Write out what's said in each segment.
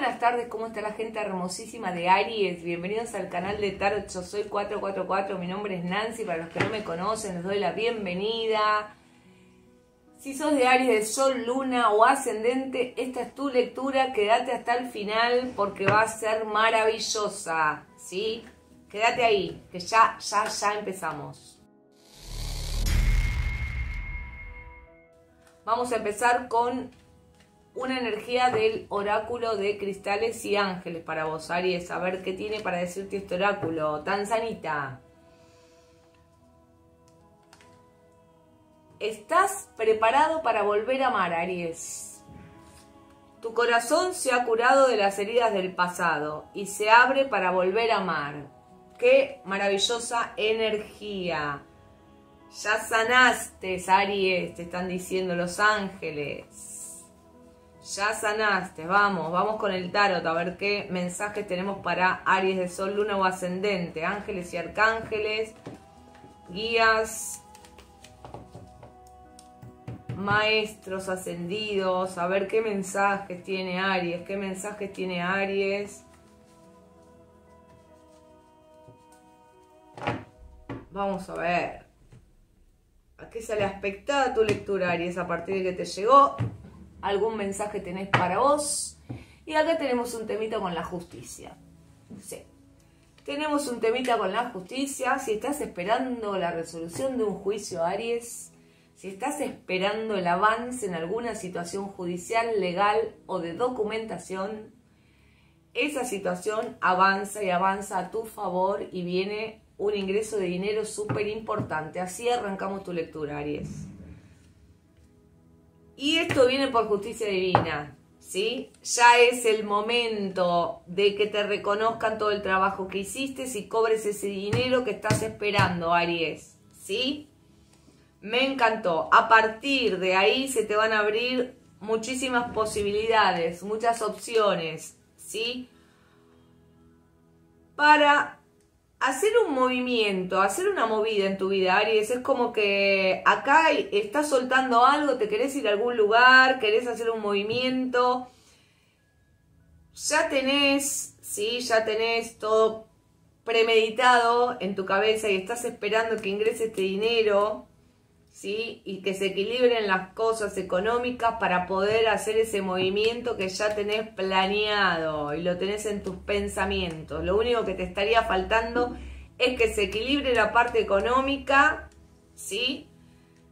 buenas tardes, ¿cómo está la gente hermosísima de Aries? Bienvenidos al canal de Tarot, yo soy 444, mi nombre es Nancy, para los que no me conocen les doy la bienvenida. Si sos de Aries de Sol, Luna o Ascendente, esta es tu lectura, quédate hasta el final porque va a ser maravillosa, ¿sí? Quédate ahí, que ya, ya, ya empezamos. Vamos a empezar con una energía del oráculo de cristales y ángeles para vos, Aries. A ver qué tiene para decirte este oráculo. Tanzanita. Estás preparado para volver a amar, Aries. Tu corazón se ha curado de las heridas del pasado y se abre para volver a amar. Qué maravillosa energía. Ya sanaste, Aries, te están diciendo los ángeles. Ya sanaste, vamos, vamos con el tarot a ver qué mensajes tenemos para Aries de Sol, Luna o Ascendente, ángeles y arcángeles, guías, maestros ascendidos, a ver qué mensajes tiene Aries, qué mensajes tiene Aries. Vamos a ver. ¿A qué sale aspectada tu lectura, Aries, a partir de que te llegó? Algún mensaje tenés para vos. Y acá tenemos un temita con la justicia. Sí. Tenemos un temita con la justicia. Si estás esperando la resolución de un juicio, Aries, si estás esperando el avance en alguna situación judicial, legal o de documentación, esa situación avanza y avanza a tu favor y viene un ingreso de dinero súper importante. Así arrancamos tu lectura, Aries. Y esto viene por justicia divina, ¿sí? Ya es el momento de que te reconozcan todo el trabajo que hiciste y cobres ese dinero que estás esperando, Aries, ¿sí? Me encantó. A partir de ahí se te van a abrir muchísimas posibilidades, muchas opciones, ¿sí? Para hacer un movimiento, hacer una movida en tu vida, Aries, es como que acá estás soltando algo, te querés ir a algún lugar, querés hacer un movimiento, ya tenés, sí, ya tenés todo premeditado en tu cabeza y estás esperando que ingrese este dinero, ¿sí? Y que se equilibren las cosas económicas para poder hacer ese movimiento que ya tenés planeado y lo tenés en tus pensamientos. Lo único que te estaría faltando es que se equilibre la parte económica, ¿sí?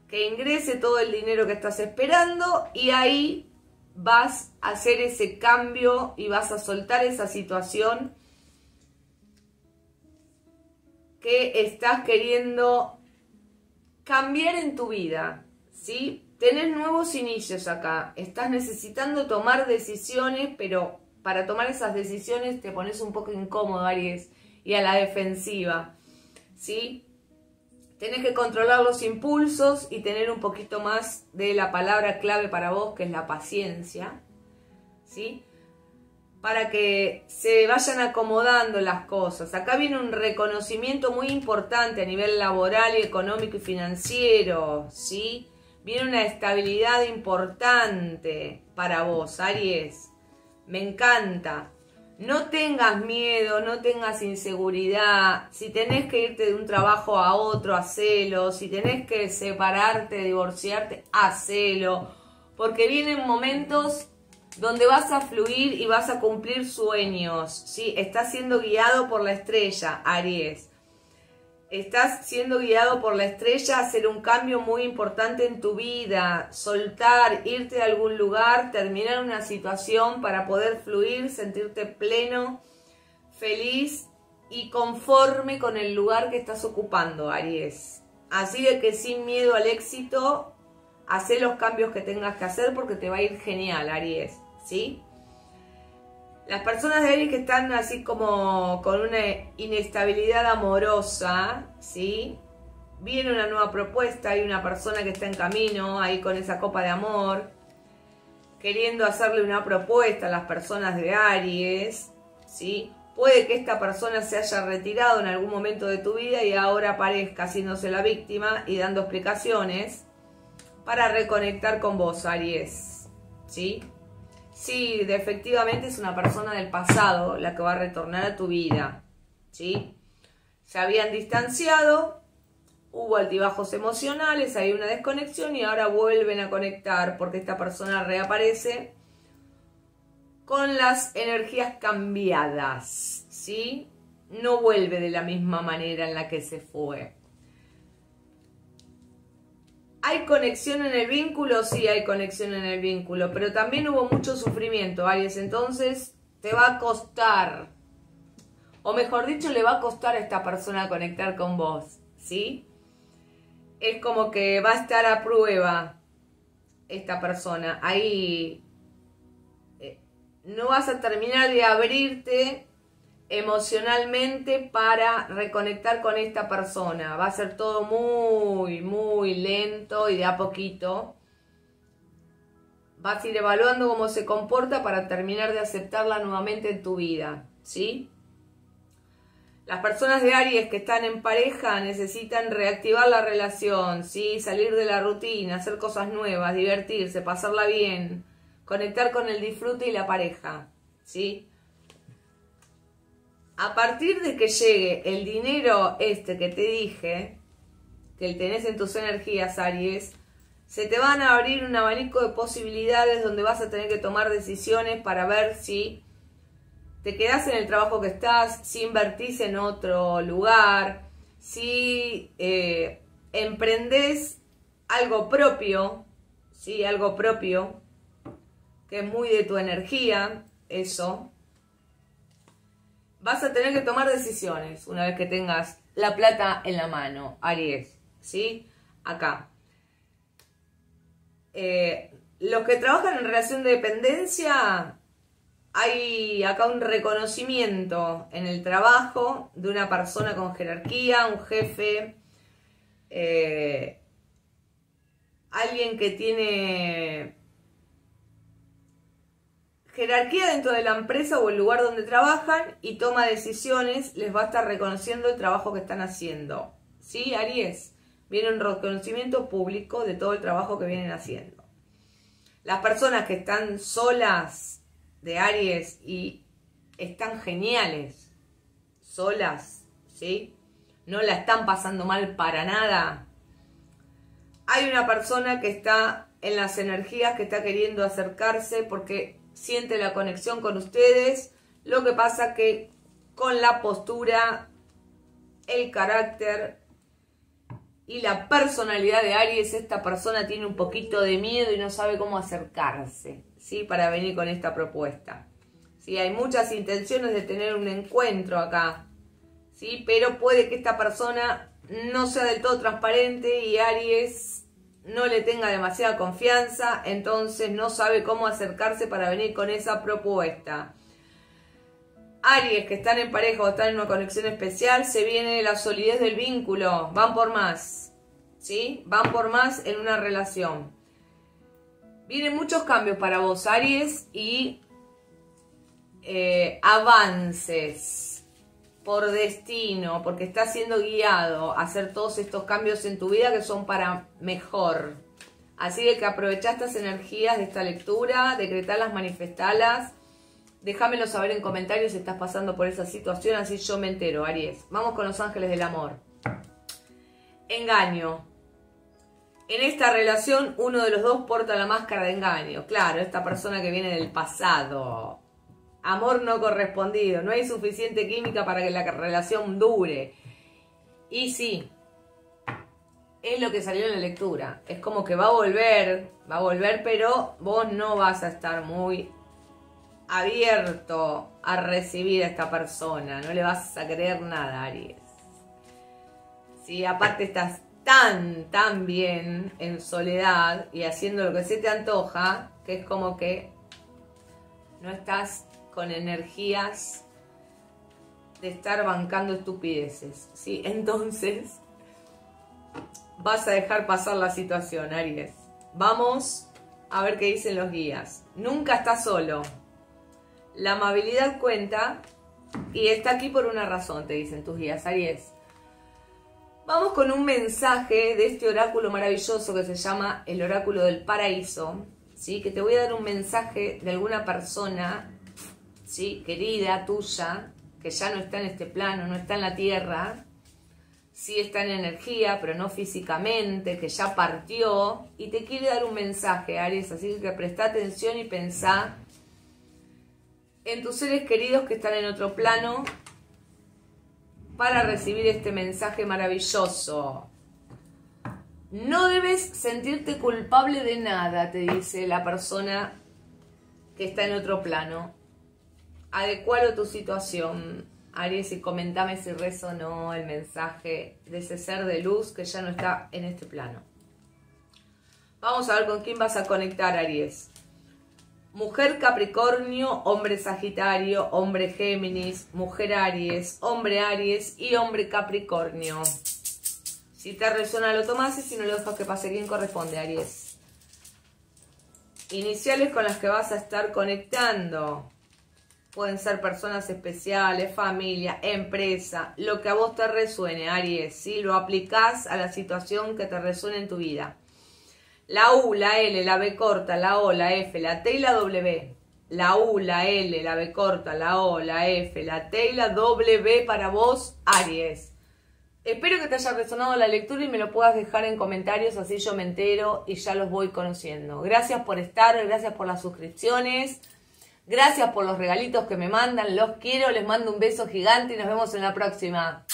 Que ingrese todo el dinero que estás esperando y ahí vas a hacer ese cambio y vas a soltar esa situación que estás queriendo cambiar en tu vida, ¿sí? Tenés nuevos inicios acá, estás necesitando tomar decisiones, pero para tomar esas decisiones te pones un poco incómodo, Aries, y a la defensiva, ¿sí? Tenés que controlar los impulsos y tener un poquito más de la palabra clave para vos, que es la paciencia, ¿sí? Para que se vayan acomodando las cosas. Acá viene un reconocimiento muy importante a nivel laboral, económico y financiero, ¿sí? Viene una estabilidad importante para vos, Aries. Me encanta. No tengas miedo, no tengas inseguridad. Si tenés que irte de un trabajo a otro, hacelo. Si tenés que separarte, divorciarte, hacelo. Porque vienen momentos donde vas a fluir y vas a cumplir sueños, ¿sí? Estás siendo guiado por la estrella, Aries. Estás siendo guiado por la estrella a hacer un cambio muy importante en tu vida, soltar, irte de algún lugar, terminar una situación para poder fluir, sentirte pleno, feliz y conforme con el lugar que estás ocupando, Aries. Así de que sin miedo al éxito, haz los cambios que tengas que hacer porque te va a ir genial, Aries. ¿sí? Las personas de Aries que están así como con una inestabilidad amorosa, ¿sí? Viene una nueva propuesta, hay una persona que está en camino, ahí con esa copa de amor, queriendo hacerle una propuesta a las personas de Aries, ¿sí? Puede que esta persona se haya retirado en algún momento de tu vida y ahora aparezca haciéndose la víctima y dando explicaciones para reconectar con vos, Aries, ¿sí? Sí, efectivamente es una persona del pasado la que va a retornar a tu vida. ¿Sí? Se habían distanciado, hubo altibajos emocionales, hay una desconexión y ahora vuelven a conectar porque esta persona reaparece con las energías cambiadas, ¿sí? No vuelve de la misma manera en la que se fue. ¿Hay conexión en el vínculo? Sí, hay conexión en el vínculo, pero también hubo mucho sufrimiento, Aries, entonces te va a costar, o mejor dicho, le va a costar a esta persona conectar con vos, ¿sí? Es como que va a estar a prueba esta persona. Ahí eh, no vas a terminar de abrirte emocionalmente para reconectar con esta persona. Va a ser todo muy, muy lento y de a poquito. Vas a ir evaluando cómo se comporta para terminar de aceptarla nuevamente en tu vida, ¿sí? Las personas de Aries que están en pareja necesitan reactivar la relación, ¿sí? Salir de la rutina, hacer cosas nuevas, divertirse, pasarla bien, conectar con el disfrute y la pareja, ¿sí? A partir de que llegue el dinero este que te dije, que tenés en tus energías, Aries, se te van a abrir un abanico de posibilidades donde vas a tener que tomar decisiones para ver si te quedás en el trabajo que estás, si invertís en otro lugar, si eh, emprendés algo propio, ¿sí? algo propio, que es muy de tu energía, eso, vas a tener que tomar decisiones una vez que tengas la plata en la mano, Aries, ¿sí? Acá. Eh, los que trabajan en relación de dependencia, hay acá un reconocimiento en el trabajo de una persona con jerarquía, un jefe, eh, alguien que tiene jerarquía dentro de la empresa o el lugar donde trabajan y toma decisiones, les va a estar reconociendo el trabajo que están haciendo. ¿Sí, Aries? Viene un reconocimiento público de todo el trabajo que vienen haciendo. Las personas que están solas de Aries y están geniales, solas, ¿sí? No la están pasando mal para nada. Hay una persona que está en las energías que está queriendo acercarse porque siente la conexión con ustedes. Lo que pasa que con la postura, el carácter y la personalidad de Aries, esta persona tiene un poquito de miedo y no sabe cómo acercarse, ¿sí? Para venir con esta propuesta. ¿Sí? Hay muchas intenciones de tener un encuentro acá, ¿sí? Pero puede que esta persona no sea del todo transparente y Aries no le tenga demasiada confianza, entonces no sabe cómo acercarse para venir con esa propuesta. Aries que están en pareja o están en una conexión especial, se viene la solidez del vínculo, van por más, ¿sí? Van por más en una relación. Vienen muchos cambios para vos, Aries, y eh, avances por destino, porque estás siendo guiado a hacer todos estos cambios en tu vida que son para mejor. Así de que aprovecha estas energías de esta lectura, decretalas, manifestalas. Déjamelo saber en comentarios si estás pasando por esa situación, así yo me entero, Aries. Vamos con los ángeles del amor. Engaño. En esta relación uno de los dos porta la máscara de engaño. Claro, esta persona que viene del pasado amor no correspondido, no hay suficiente química para que la relación dure. Y sí, es lo que salió en la lectura. Es como que va a volver, va a volver, pero vos no vas a estar muy abierto a recibir a esta persona. No le vas a creer nada, Aries. Si aparte estás tan, tan bien en soledad y haciendo lo que se te antoja, que es como que no estás con energías de estar bancando estupideces, ¿sí? Entonces, vas a dejar pasar la situación, Aries. Vamos a ver qué dicen los guías. Nunca estás solo. La amabilidad cuenta y está aquí por una razón, te dicen tus guías, Aries. Vamos con un mensaje de este oráculo maravilloso que se llama el oráculo del paraíso, ¿sí? Que te voy a dar un mensaje de alguna persona, ¿sí? Querida, tuya, que ya no está en este plano, no está en la tierra, sí está en energía, pero no físicamente, que ya partió, y te quiere dar un mensaje, Aries, así que presta atención y pensá en tus seres queridos que están en otro plano para recibir este mensaje maravilloso. No debes sentirte culpable de nada, te dice la persona que está en otro plano. Adecualo tu situación, Aries, y comentame si resonó el mensaje de ese ser de luz que ya no está en este plano. Vamos a ver con quién vas a conectar, Aries. Mujer Capricornio, hombre Sagitario, hombre Géminis, mujer Aries, hombre Aries y hombre Capricornio. Si te resuena lo tomas y si no lo dejas que pase quien corresponde, Aries. Iniciales con las que vas a estar conectando. Pueden ser personas especiales, familia, empresa, lo que a vos te resuene, Aries. Si lo aplicás a la situación que te resuene en tu vida. La U, la L, la B corta, la O, la F, la T y la W. La U, la L, la B corta, la O, la F, la T y la W para vos, Aries. Espero que te haya resonado la lectura y me lo puedas dejar en comentarios, así yo me entero y ya los voy conociendo. Gracias por estar, gracias por las suscripciones, gracias por los regalitos que me mandan, los quiero, les mando un beso gigante y nos vemos en la próxima.